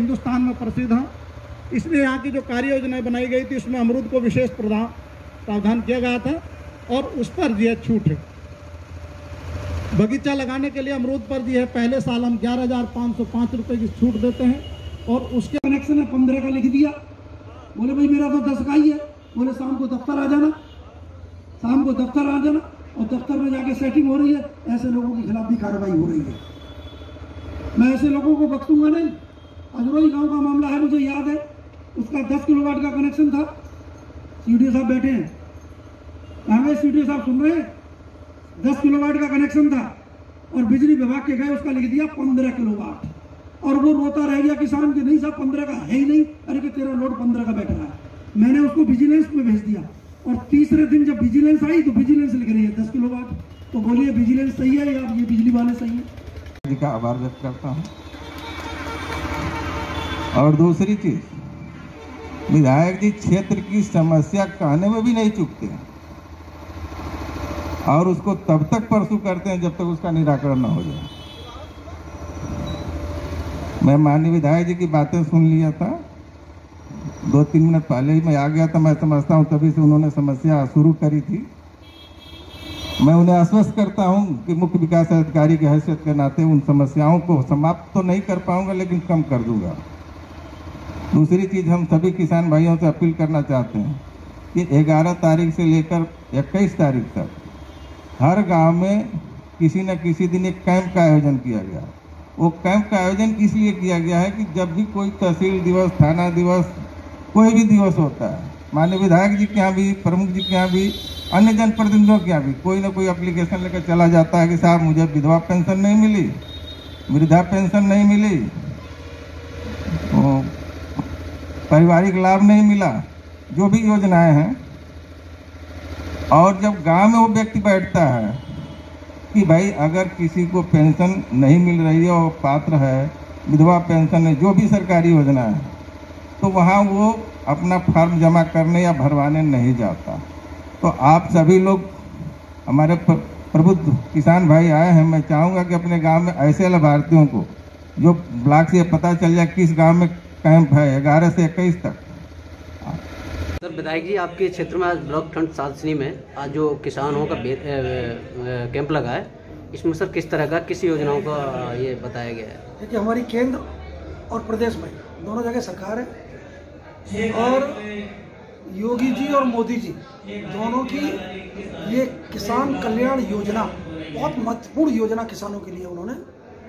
राजस्थान में प्रसिद्ध हैं। इसलिए यहाँ की जो कार्य योजनाएँ बनाई गई थी, उसमें अमरूद को विशेष प्रधान प्रावधान किया गया था और उस पर छूट है। बगीचा लगाने के लिए अमरूद पर दिए है। पहले साल हम ग्यारह हज़ार पाँच सौ पाँच रुपये की छूट देते हैं और उसके कनेक्शन है पंद्रह का लिख दिया। बोले, भाई, मेरा तो दस का ही है। बोले, शाम को दफ्तर आ जाना, शाम को दफ्तर आ जाना और दफ्तर में जाके सेटिंग हो रही है। ऐसे लोगों के खिलाफ भी कार्रवाई हो रही है। मैं ऐसे लोगों को बख्शूँगा नहीं। अजरोई गाँव का मामला है, मुझे याद है। उसका दस किलोवाट का कनेक्शन था। सी साहब बैठे हैं। गए सी साहब? सुन रहे हैं? दस किलोवाट का कनेक्शन था और बिजली विभाग के गए, उसका लिख दिया पंद्रह किलोवाट। और वो रोता रह गया किसान की, नहीं साहब, पंद्रह का है ही नहीं। अरे कि तेरा लोड पंद्रह का बैठ रहा है। मैंने उसको विजिलेंस में भेज दिया। और तीसरे दिन जब विजिलेंस आई तो विजिलेंस लिख रही है दस किलो वाट तो बोलिए विजिलेंस सही है या ये बिजली वाले सही है? का आभार व्यक्त करता हूँ। और दूसरी चीज़, विधायक जी क्षेत्र की समस्या कहने में भी नहीं चुकते हैं। और उसको तब तक परसू करते हैं जब तक उसका निराकरण न हो जाए। मैं माननीय विधायक जी की बातें सुन लिया था। दो तीन मिनट पहले ही मैं आ गया था, मैं समझता हूँ तभी से उन्होंने समस्या शुरू करी थी। मैं उन्हें आश्वस्त करता हूँ कि मुख्य विकास अधिकारी की हैसियत के नाते उन समस्याओं को समाप्त तो नहीं कर पाऊँगा, लेकिन कम कर दूँगा। दूसरी चीज़ हम सभी किसान भाइयों से अपील करना चाहते हैं कि 11 तारीख से लेकर 21 तारीख तक हर गाँव में किसी न किसी दिन एक कैंप का आयोजन किया गया। वो कैंप का आयोजन इसलिए किया गया है कि जब भी कोई तहसील दिवस, थाना दिवस, कोई भी दिवस होता है, माननीय विधायक जी के यहाँ भी, प्रमुख जी के यहाँ भी, अन्य जनप्रतिनिधियों के यहाँ भी, कोई ना कोई अप्लीकेशन लेकर चला जाता है कि साहब मुझे विधवा पेंशन नहीं मिली, वृद्धा पेंशन नहीं मिली तो पारिवारिक लाभ नहीं मिला, जो भी योजनाएँ हैं। और जब गाँव में वो व्यक्ति बैठता है कि भाई, अगर किसी को पेंशन नहीं मिल रही है और पात्र है, विधवा पेंशन है, जो भी सरकारी योजना है तो वहाँ वो अपना फॉर्म जमा करने या भरवाने नहीं जाता। तो आप सभी लोग, हमारे प्रबुद्ध किसान भाई आए हैं, मैं चाहूँगा कि अपने गाँव में ऐसे लाभार्थियों को, जो ब्लॉक से पता चल जाए किस गाँव में कैंप है ग्यारह से इक्कीस तक। सर विधायक जी आपके क्षेत्र में आज ब्लॉक फ्रंट सालसनी में आज जो किसानों का कैंप लगा है इसमें सर किस तरह का किस योजनाओं का ये बताया गया है? देखिए हमारी केंद्र और प्रदेश में दोनों जगह सरकार है और योगी जी और मोदी जी दोनों की ये किसान कल्याण योजना बहुत महत्वपूर्ण योजना किसानों के लिए उन्होंने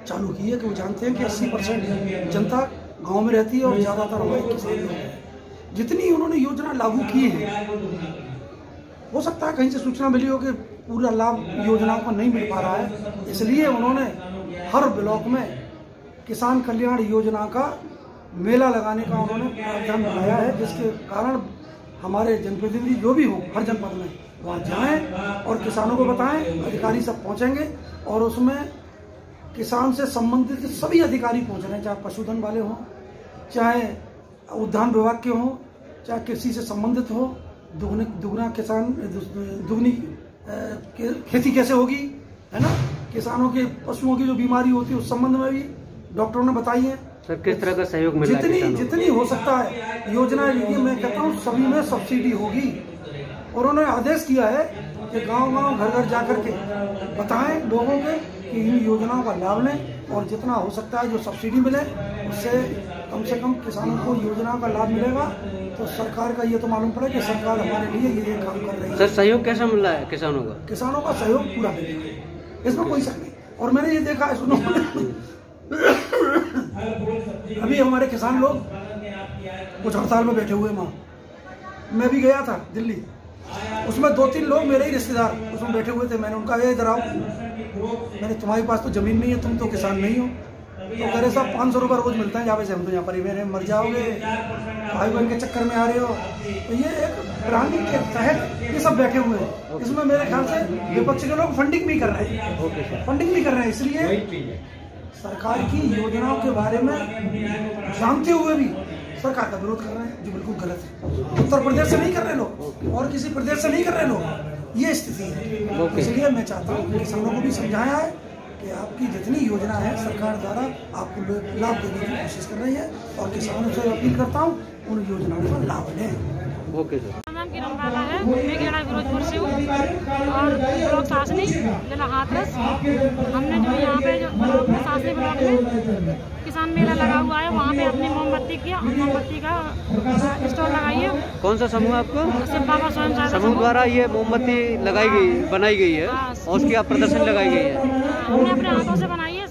चालू की है कि वो जानते हैं कि 80 परसेंट जनता गाँव में रहती है और ज़्यादातर हमारे किसान लोग जितनी उन्होंने योजना लागू की है हो सकता है कहीं से सूचना मिली हो कि पूरा लाभ योजनाओं को नहीं मिल पा रहा है। इसलिए उन्होंने हर ब्लॉक में किसान कल्याण योजना का मेला लगाने का उन्होंने प्रावधान बनाया है जिसके कारण हमारे जनप्रतिनिधि जो भी हो हर जनपद में वहाँ जाएँ और किसानों को बताएँ अधिकारी सब पहुँचेंगे और उसमें किसान से संबंधित सभी अधिकारी पहुँच रहे हैं चाहे पशुधन वाले हों चाहे उद्यान विभाग के हों चाहे कृषि से संबंधित हो दुगने दुगना किसान दुगनी खेती कैसे होगी है ना? किसानों के पशुओं की जो बीमारी होती है उस संबंध में भी डॉक्टरों ने बताई है। सर किस तरह का सहयोग मिल जितनी जितनी हो सकता है लीजिए मैं कहता हूँ सभी में सब्सिडी होगी। और उन्होंने आदेश किया है कि गाँव गाँव घर घर जाकर के बताएँ लोगों के कि इन योजनाओं का लाभ लें और जितना हो सकता है जो सब्सिडी मिले उससे कम से कम किसानों को योजनाओं का लाभ मिलेगा। तो सरकार का ये तो मालूम पड़े कि सरकार हमारे लिए ये ये काम कर रही है। सर सहयोग कैसा मिल रहा है किसानों का? किसानों का सहयोग पूरा मिलेगा इसमें कोई शक नहीं। और मैंने ये देखा है सुनो। अभी हमारे किसान लोग कुछ हड़ताल में बैठे हुए वहाँ। मैं भी गया था दिल्ली। उसमें दो तीन लोग मेरे ही रिश्तेदार उसमें बैठे हुए थे। मैंने उनका ये इधर आओ। मैंने तुम्हारे पास तो ज़मीन नहीं है तुम तो किसान नहीं हो। तो कह रहे साहब पाँच सौ रुपये रोज मिलता है यहाँ पे से हम तो यहाँ पर ही मेरे मर जाओगे। भाई बहन के चक्कर में आ रहे हो। तो ये एक प्राणी के तहत ये सब बैठे हुए हैं। इसमें मेरे ख्याल से विपक्ष के लोग फंडिंग भी कर रहे हैं। फंडिंग भी कर रहे हैं। इसलिए सरकार की योजनाओं के बारे में जानते हुए भी सरकार का विरोध कर रहे हैं जो बिल्कुल गलत है। उत्तर प्रदेश से नहीं कर रहे लोग और किसी प्रदेश से नहीं कर रहे लोग ये स्थिति है। इसलिए मैं चाहता हूँ किसानों को भी समझाया है कि आपकी जितनी योजना है सरकार द्वारा आपको लाभ देने की कोशिश कर रही है और किसानों से अपील करता हूँ उन योजनाओं का लाभ लें। Okay sir. मेरा किरण बाला है मैं गेड़ा फिरोजपुर से हूँ और ब्लॉक सासनी जिला हाथरस। हमने जो यहाँ पे जो सासनी ब्लॉक में किसान मेला लगा हुआ है वहाँ पे अपनी मोमबत्ती की मोमबत्ती का स्टॉल लगाई है कौन सा समूह है आपको? बाबा स्वयं समूह द्वारा ये मोमबत्ती लगाई गई बनाई गई है हाँ। और उसकी आप प्रदर्शन लगाई गई है। हमने अपने हाथों से बनाई है